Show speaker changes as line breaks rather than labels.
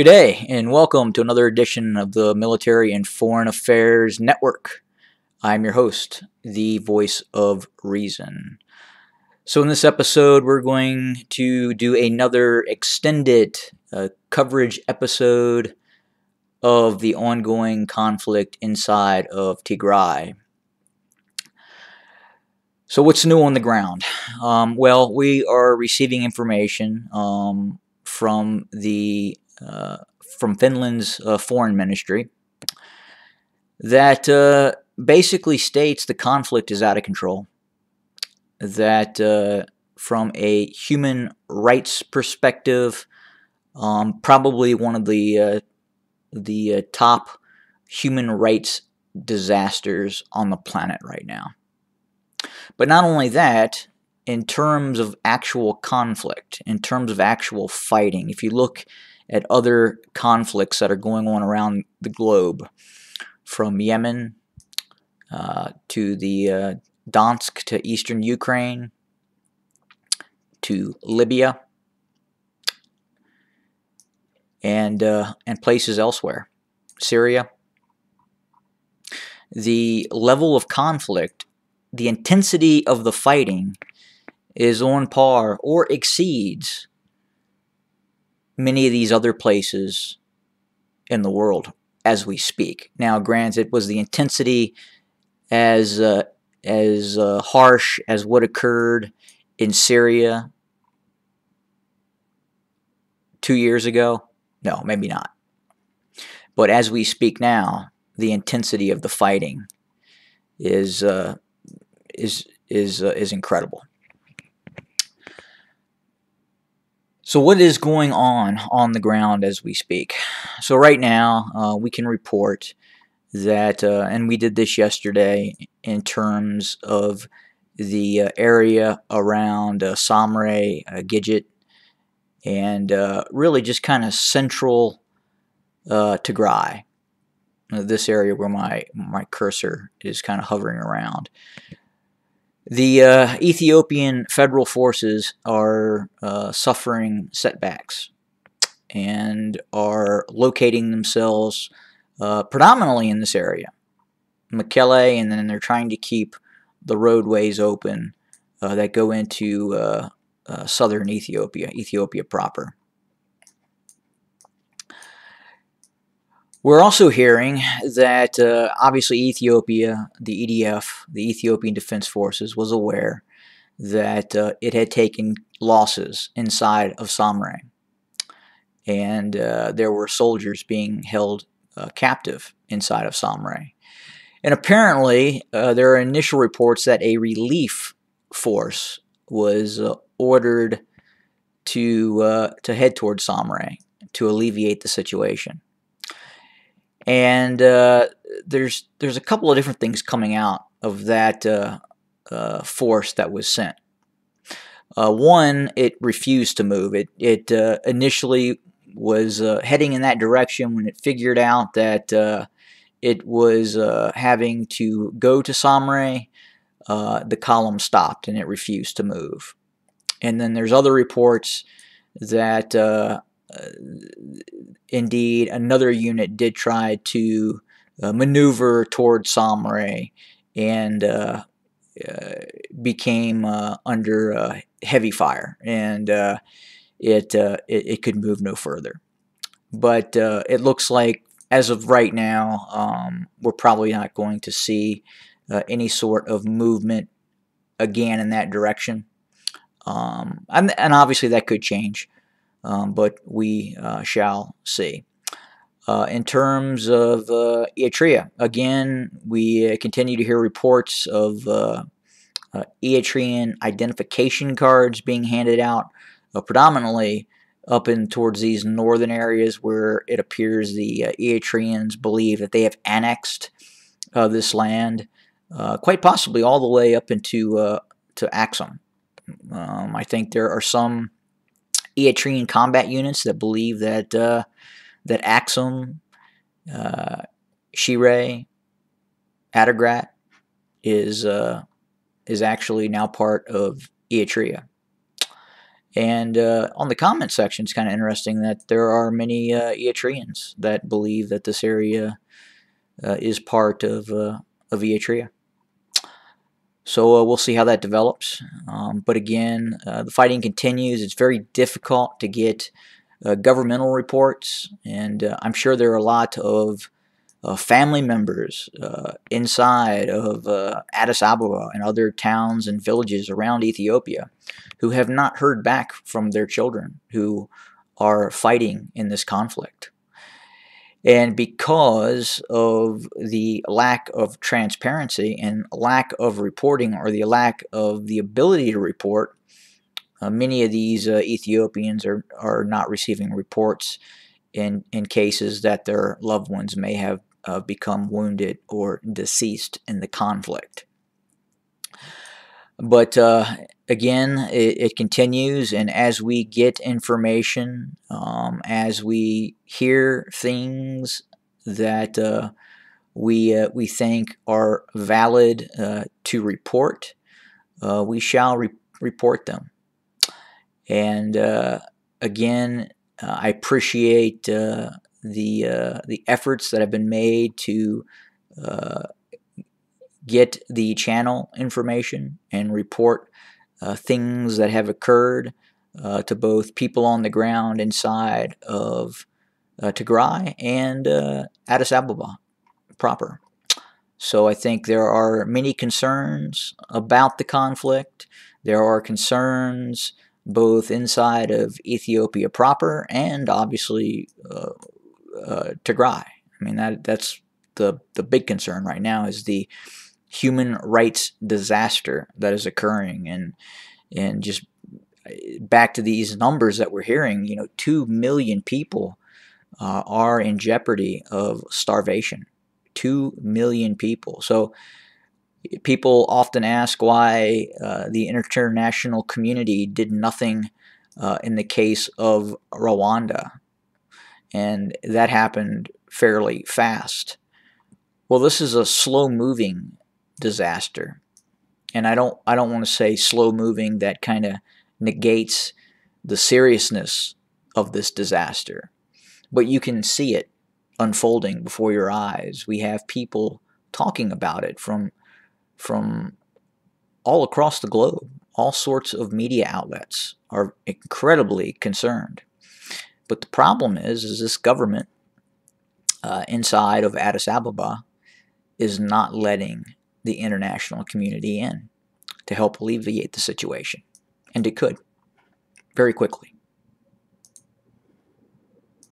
Good day, and welcome to another edition of the Military and Foreign Affairs Network. I'm your host, the voice of reason. So, in this episode, we're going to do another extended uh, coverage episode of the ongoing conflict inside of Tigray. So, what's new on the ground? Um, well, we are receiving information um, from the from Finland's uh, foreign ministry that uh, basically states the conflict is out of control. That uh, from a human rights perspective, um, probably one of the uh, the uh, top human rights disasters on the planet right now. But not only that, in terms of actual conflict, in terms of actual fighting, if you look at other conflicts that are going on around the globe, from Yemen uh, to the uh, Donetsk to eastern Ukraine to Libya and uh, and places elsewhere, Syria. The level of conflict the intensity of the fighting is on par or exceeds many of these other places in the world as we speak. Now, granted, it was the intensity as uh, as uh, harsh as what occurred in Syria two years ago? No, maybe not. But as we speak now, the intensity of the fighting is uh, is is uh, is incredible. So what is going on on the ground as we speak? So right now uh, we can report that, uh, and we did this yesterday in terms of the uh, area around uh, Samre, uh, Gijet, and uh, really just kind of central uh, Tigray. This area where my my cursor is kind of hovering around. The uh, Ethiopian federal forces are uh, suffering setbacks and are locating themselves uh, predominantly in this area, Mekele, and then they're trying to keep the roadways open uh, that go into uh, uh, southern Ethiopia, Ethiopia proper. We're also hearing that uh, obviously Ethiopia, the EDF, the Ethiopian Defense Forces, was aware that uh, it had taken losses inside of Samre. And uh, there were soldiers being held uh, captive inside of Samre. And apparently, uh, there are initial reports that a relief force was uh, ordered to, to head towards Samre to alleviate the situation and uh, there's there's a couple of different things coming out of that uh, uh, force that was sent. Uh, one, it refused to move. It it uh, initially was uh, heading in that direction when it figured out that it was having to go to Samre. the column stopped and it refused to move. And then there's other reports that indeed, another unit did try to uh, maneuver towards Samre and uh, uh, became uh, under uh, heavy fire, and it, it, it could move no further. But it looks like, as of right now, um, we're probably not going to see any sort of movement again in that direction. Um, and, and obviously that could change um, but we uh, shall see. Uh, in terms of uh, Eritrea, again, we uh, continue to hear reports of uh, uh, Eritrean identification cards being handed out, uh, predominantly up in towards these northern areas where it appears the uh, Eritreans believe that they have annexed this land, quite possibly all the way up into to Axum. Um, I think there are some Eritrean combat units that believe that uh, that Axum, uh, Adigrat is uh, is actually now part of Eritrea. And uh, on the comment section, it's kind of interesting that there are many uh, Eritreans that believe that this area uh, is part of, uh, of Eritrea. So uh, we'll see how that develops. Um, but again, uh, the fighting continues. It's very difficult to get uh, governmental reports, and uh, I'm sure there are a lot of uh, family members uh, inside of Addis Ababa and other towns and villages around Ethiopia who have not heard back from their children who are fighting in this conflict. And because of the lack of transparency and lack of reporting or the lack of the ability to report, uh, many of these uh, Ethiopians are, are not receiving reports in, in cases that their loved ones may have uh, become wounded or deceased in the conflict. But uh, again, it, it, continues, and as we get information, um, as we hear things that uh, we uh, we think are valid uh, to report, uh, we shall re report them. And uh, again, I appreciate the the efforts that have been made to get the channel information and report uh, things that have occurred uh, to both people on the ground inside of uh, Tigray and uh, Addis Ababa proper. So I think there are many concerns about the conflict. There are concerns both inside of Ethiopia proper and obviously uh, uh, Tigray. I mean that that's the the big concern right now is the human rights disaster that is occurring and and just back to these numbers that we're hearing you know 2 million people uh, are in jeopardy of starvation. 2 million people. So people often ask why uh, the international community did nothing uh, in the case of Rwanda. And that happened fairly fast. Well this is a slow moving disaster. And I don't I don't want to say slow moving that kind of negates the seriousness of this disaster. But you can see it unfolding before your eyes. We have people talking about it from from all across the globe. All sorts of media outlets are incredibly concerned. But the problem is, is this government uh, inside of Addis Ababa is not letting the international community in to help alleviate the situation. And it could very quickly.